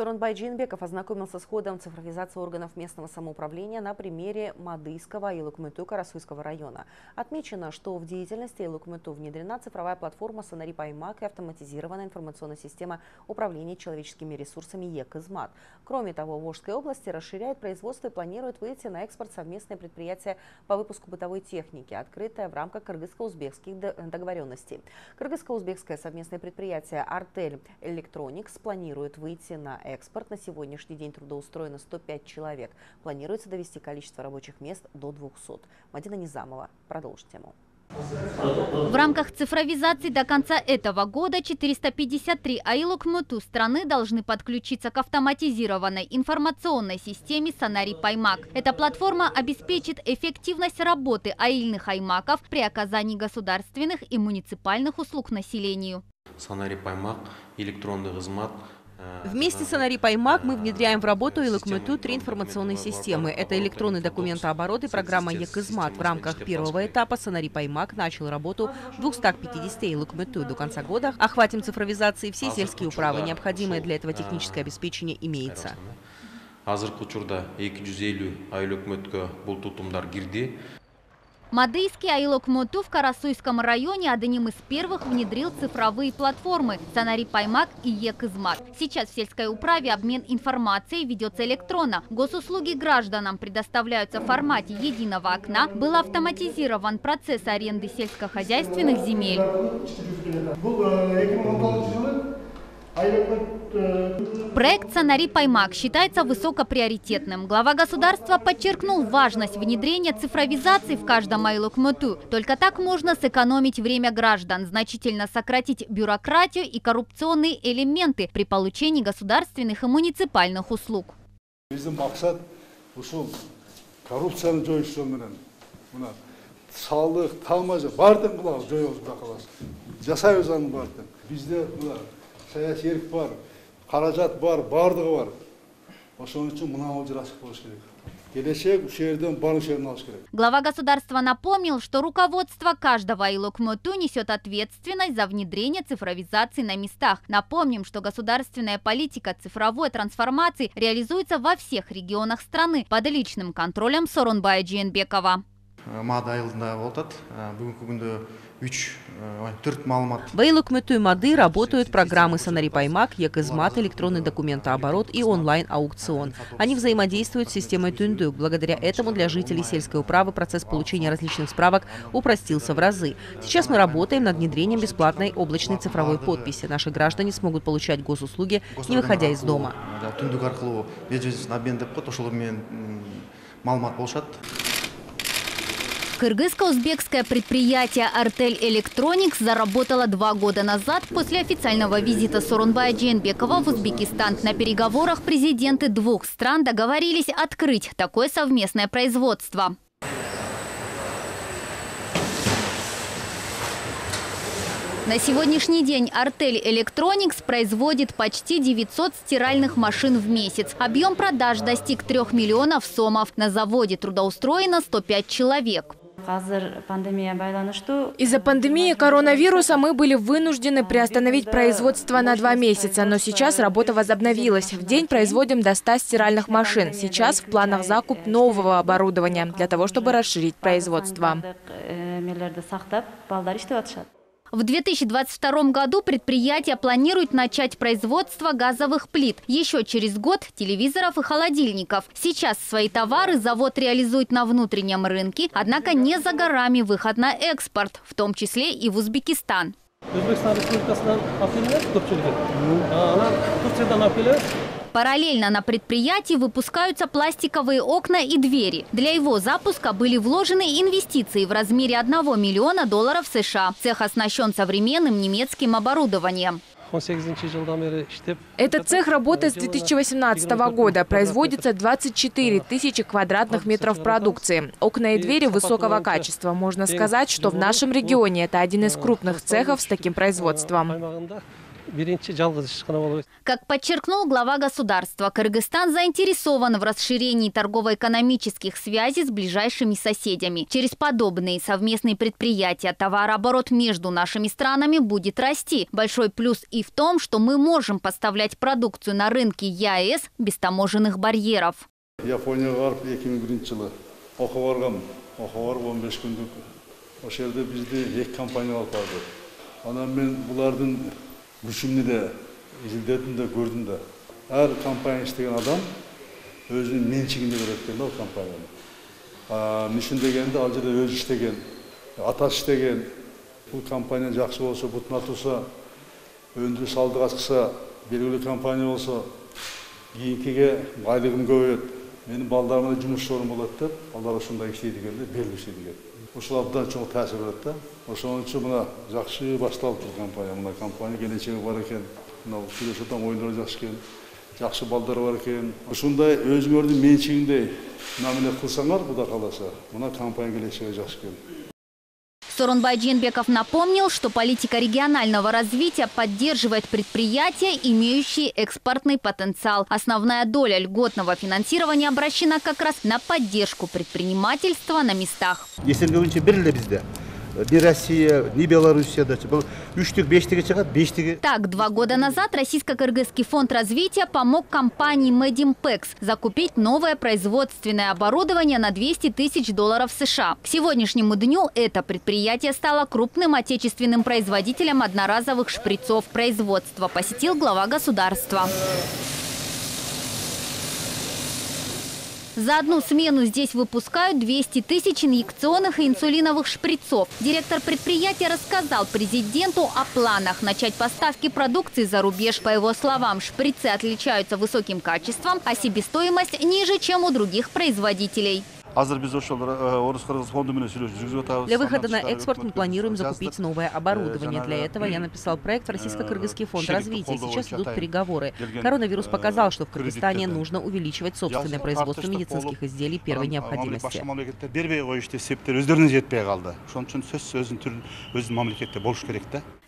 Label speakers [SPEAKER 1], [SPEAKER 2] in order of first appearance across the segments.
[SPEAKER 1] Соронбай Джинбеков ознакомился с ходом цифровизации органов местного самоуправления на примере Мадыйского и Лукмыту Карасуйского района. Отмечено, что в деятельности Лукмыту внедрена цифровая платформа Сонари Паймак и автоматизированная информационная система управления человеческими ресурсами ЕКИЗМАТ. Кроме того, в Волжской области расширяет производство и планирует выйти на экспорт совместное предприятие по выпуску бытовой техники, открытое в рамках кыргызско-узбекских договоренностей. Кыргызско-узбекское совместное предприятие «Артель Электроникс» планирует выйти на. На сегодняшний день трудоустроено 105 человек. Планируется довести количество рабочих мест до 200. Мадина Низамова продолжит тему.
[SPEAKER 2] В рамках цифровизации до конца этого года 453 АИЛОК МУТУ страны должны подключиться к автоматизированной информационной системе Сонари Паймак. Эта платформа обеспечит эффективность работы аильных аймаков при оказании государственных и муниципальных услуг населению.
[SPEAKER 3] Сонари Паймак, электронный хизмат –
[SPEAKER 1] Вместе с Анари Паймак мы внедряем в работу ИЛКМТУ три информационные системы. Это электронный документооборот и программа ЕКИЗМАТ. В рамках первого этапа Санари Паймак начал работу в 250 ИЛКМТУ. До конца года охватим цифровизации все сельские управы. Необходимое для этого техническое обеспечение имеется.
[SPEAKER 3] азыркы учурда 250 айыл өкмөткө бул тутумдар кирди
[SPEAKER 2] Мадейский Айлок Моту в Карасуйском районе одним из первых внедрил цифровые платформы Санари Паймак и Екизмат. Сейчас в сельской управе обмен информацией ведется электронно. Госуслуги гражданам предоставляются в формате единого окна. Был автоматизирован процесс аренды сельскохозяйственных земель. Проект «Сонари Паймак» считается высокоприоритетным. Глава государства подчеркнул важность внедрения цифровизации в каждом айлокмуту. Только так можно сэкономить время граждан, значительно сократить бюрократию и коррупционные элементы при получении государственных и муниципальных услуг.
[SPEAKER 4] салдык талмажы баардыгын кылабыз жоебуз кудай кааласа жасайбыз анын баардыгын бизде мына саясий ерік бар қаражат бар бардығы бар. Ошон үчүн мына жер ачык болуш керек. Келешек ушул жерден жерин алыш керек.
[SPEAKER 2] Глава государства напомнил что руководство каждого айлокмоту несет ответственность за внедрение цифровизации на местах. Напомним что государственная политика цифровой трансформации реализуется во всех регионах страны под личным контролем сооронбая жээнбекова
[SPEAKER 5] мада айылында болуп бүгүнкү күндө үч төрт маалымат
[SPEAKER 1] в үкмөтү мады работают программы Санари Паймак, Екизмат, электронный документооборот и онлайн-аукцион. Они взаимодействуют с системой Тундук. Благодаря этому для жителей сельской управы процесс получения различных справок упростился в разы. Сейчас мы работаем над внедрением бесплатной облачной цифровой подписи. Наши граждане смогут получать госуслуги, не выходя из дома.
[SPEAKER 2] Кыргызско-узбекское предприятие «Артель Электроникс» заработало два года назад после официального визита Сорунбая Дженбекова в Узбекистан. На переговорах президенты двух стран договорились открыть такое совместное производство. На сегодняшний день «Артель Электроникс» производит почти 900 стиральных машин в месяц. Объем продаж достиг 3 миллионов сомов. На заводе трудоустроено 105 человек.
[SPEAKER 6] Из-за пандемии коронавируса мы были вынуждены приостановить производство на два месяца, но сейчас работа возобновилась. В день производим до 100 стиральных машин. Сейчас в планах закуп нового оборудования для того, чтобы расширить производство.
[SPEAKER 2] В 2022 году предприятие планирует начать производство газовых плит. Еще через год – телевизоров и холодильников. Сейчас свои товары завод реализует на внутреннем рынке, однако не за горами выход на экспорт, в том числе и в Узбекистан. Өзбекстан республикасынан Параллельно на предприятии выпускаются пластиковые окна и двери. Для его запуска были вложены инвестиции в размере 1 миллиона долларов США. Цех оснащен современным немецким оборудованием.
[SPEAKER 6] Этот цех работает с 2018 года. Производится 24 тысячи квадратных метров продукции. Окна и двери высокого качества. Можно сказать, что в нашем регионе это один из крупных цехов с таким производством.
[SPEAKER 2] Как подчеркнул глава государства, Кыргызстан заинтересован в расширении торгово-экономических связей с ближайшими соседями. Через подобные совместные предприятия товарооборот между нашими странами будет расти. Большой плюс и в том, что мы можем поставлять продукцию на рынке ЕАЭС без таможенных барьеров.
[SPEAKER 4] японияға барып 2001 жылы оқуға барғанмын оқуға барып 15 күндік ошол жерде бизди эки компания алып барды анан мен булардын бүшімді де жүлдетін де көрдім де әр компания істеген адам өзінің меншігінде көреді екен да ол компанияны мүшін дегенде ал жерде өз істеген атасы істеген бұл компания жақсы болса бұтына туса өндіріс салдыға шықса белгілі компания болса кейінкіге байлығым көбейеді менің балдарыма жұмыс орын болады деп алдар сондай істейді екен де белгі істейді екен ушул абдан чоң таасир берет да ошон үчүн мына жакшы башталып тур компания мына компания келечеги бар экен мына сүйлөшүп атам оюндары жакшы экен жакшы балдар бар экен ушундай өзүңөрдүн менчигиңдей мамиле кылсаңар кудай кааласа мына компания келечеги жакшы экен
[SPEAKER 2] Сооронбай Дженбеков напомнил, что политика регионального развития поддерживает предприятия, имеющие экспортный потенциал. Основная доля льготного финансирования обращена как раз на поддержку предпринимательства на местах.
[SPEAKER 7] бір эле бизде ни россия ни бештиги
[SPEAKER 2] Так, два года назад Российско-Кыргызский фонд развития помог компании Medimpex закупить новое производственное оборудование на 200 тысяч долларов США. К сегодняшнему дню это предприятие стало крупным отечественным производителем одноразовых шприцов производства, посетил глава государства. За одну смену здесь выпускают 200 тысяч инъекционных и инсулиновых шприцов. Директор предприятия рассказал президенту о планах начать поставки продукции за рубеж. По его словам, шприцы отличаются высоким качеством, а себестоимость ниже, чем у других производителей.
[SPEAKER 1] Для выхода на экспорт мы планируем закупить новое оборудование. Для этого я написал проект в Российско-Кыргызский фонд развития. Сейчас идут переговоры. Коронавирус показал, что в Кыргызстане нужно увеличивать собственное производство медицинских изделий первой необходимости.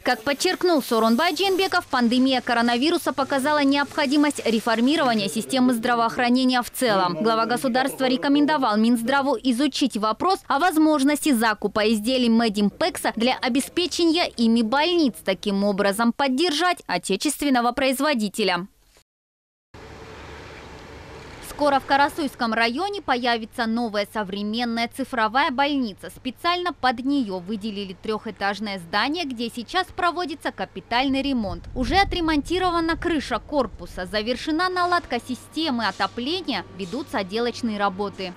[SPEAKER 2] Как подчеркнул Сооронбай Дженбеков, пандемия коронавируса показала необходимость реформирования системы здравоохранения в целом. Глава государства рекомендовал Минздраву изучить вопрос о возможности закупа изделий Медимпекса для обеспечения ими больниц, таким образом поддержать отечественного производителя. Скоро в Карасуйском районе появится новая современная цифровая больница. Специально под нее выделили трехэтажное здание, где сейчас проводится капитальный ремонт. Уже отремонтирована крыша корпуса, завершена наладка системы отопления, ведутся отделочные работы.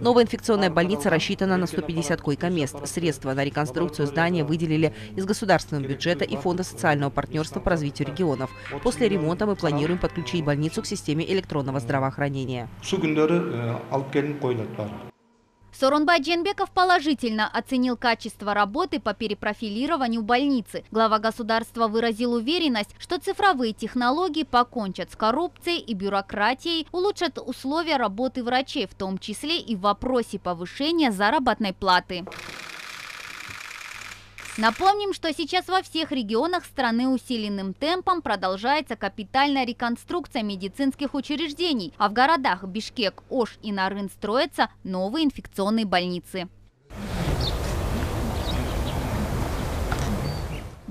[SPEAKER 1] Новая инфекционная больница рассчитана на 150 койко-мест. Средства на реконструкцию здания выделили из государственного бюджета и Фонда социального партнерства по развитию регионов. После ремонта мы планируем подключить больницу к системе электронного здравоохранения.
[SPEAKER 5] су күндері э, алып келініп қойылады барлығы
[SPEAKER 2] Сооронбай Дженбеков положительно оценил качество работы по перепрофилированию больницы. Глава государства выразил уверенность, что цифровые технологии покончат с коррупцией и бюрократией, улучшат условия работы врачей, в том числе и в вопросе повышения заработной платы. Напомним, что сейчас во всех регионах страны усиленным темпом продолжается капитальная реконструкция медицинских учреждений, а в городах Бишкек, Ош и Нарын строятся новые инфекционные больницы.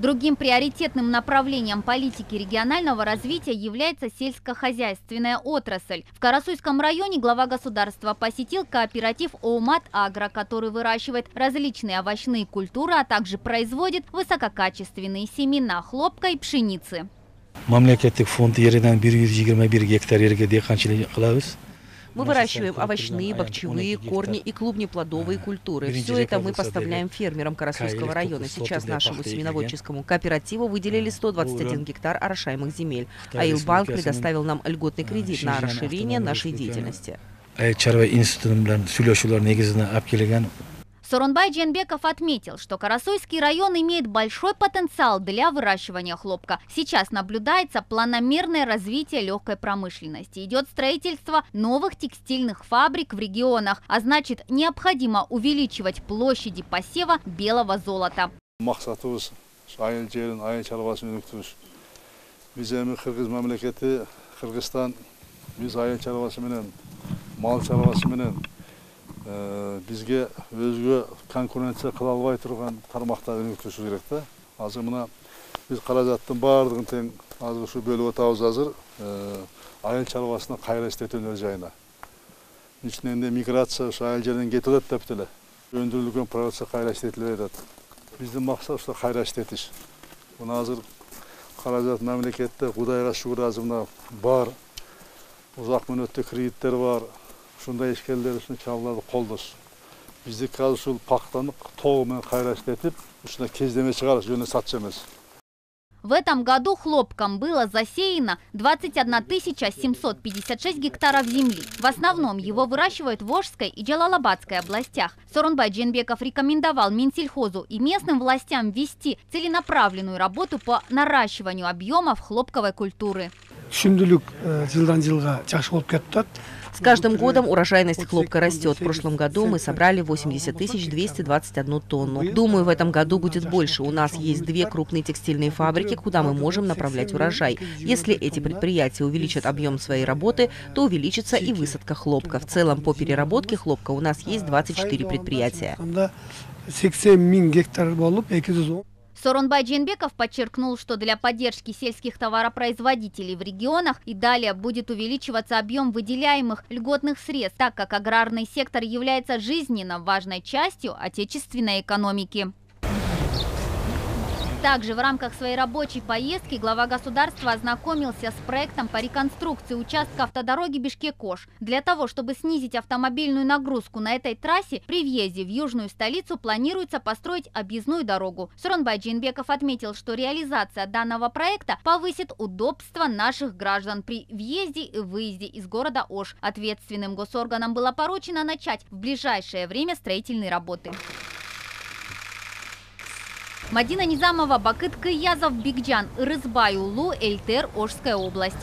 [SPEAKER 2] Другим приоритетным направлением политики регионального развития является сельскохозяйственная отрасль. В Карасуйском районе глава государства посетил кооператив «Оумат Агро», который выращивает различные овощные культуры, а также производит высококачественные семена хлопка и пшеницы.
[SPEAKER 8] мамлекеттик фонд жыйырма бир гектар жерге дыйканчылык кылабыз
[SPEAKER 1] Мы выращиваем овощные, бахчевые, корни и клубнеплодовые культуры. Все это мы поставляем фермерам Карасуйского района. Сейчас нашему семеноводческому кооперативу выделили 121 гектар орошаемых земель. А Илбанк предоставил нам льготный кредит на расширение нашей деятельности.
[SPEAKER 8] чарба институту менен сүйлөшүүлөр негизинде алып келген
[SPEAKER 2] Сооронбай Дженбеков отметил, что Карасуйский район имеет большой потенциал для выращивания хлопка. Сейчас наблюдается планомерное развитие легкой промышленности. Идет строительство новых текстильных фабрик в регионах, а значит необходимо увеличивать площади посева белого золота.
[SPEAKER 4] айыл чарбасын өнүктүрүш биз менен бизге өзгө конкуренция кыла албай турган тармактарды өнүктүрүшүбүз керек да азыр мына биз каражаттын баардыгын тең азыр ушу бөлүп атабыз азыр айыл чарбасына кайра иштетүүлөр жайына. Ичинен миграция ушу айыл жерден кетип атат деп деле өндүрүлгөн продукция кайра иштетилбей атат биздин максат ушул кайра иштетиш мына азыр каражат мамлекетте кудайга шүгүр азыр мына бар. Узак мөөнөттүү кредиттер бар. Ушундай ишкерлер үчүн чалууларды колдош биздики азыр ушул пактаны толугу менен кайра иштетип ушундай кездеме чыгарыш жөн эле сатыш эмес
[SPEAKER 2] В этом году хлопком было засеяно 21 756 гектаров земли. В основном его выращивают в Ожской и Джалалабадской областях. Сорунбай Дженбеков рекомендовал Минсельхозу и местным властям вести целенаправленную работу по наращиванию объемов хлопковой культуры.
[SPEAKER 1] С каждым годом урожайность хлопка растет. В прошлом году мы собрали 80 221 тонну. Думаю, в этом году будет больше. У нас есть две крупные текстильные фабрики, куда мы можем направлять урожай. Если эти предприятия увеличат объем своей работы, то увеличится и высадка хлопка. В целом по переработке хлопка у нас есть 24 предприятия.
[SPEAKER 2] Соронбай Дженбеков подчеркнул, что для поддержки сельских товаропроизводителей в регионах и далее будет увеличиваться объем выделяемых льготных средств, так как аграрный сектор является жизненно важной частью отечественной экономики. Также в рамках своей рабочей поездки глава государства ознакомился с проектом по реконструкции участка автодороги Бишкек-Ош. Для того, чтобы снизить автомобильную нагрузку на этой трассе, при въезде в южную столицу планируется построить объездную дорогу. Суронбай Джинбеков отметил, что реализация данного проекта повысит удобство наших граждан при въезде и выезде из города Ош. Ответственным госорганам было поручено начать в ближайшее время строительные работы. Мадина Низамова, Бакыт Кыязов, Бигджан, Рызбай Улу, Эльтер, Ожская область.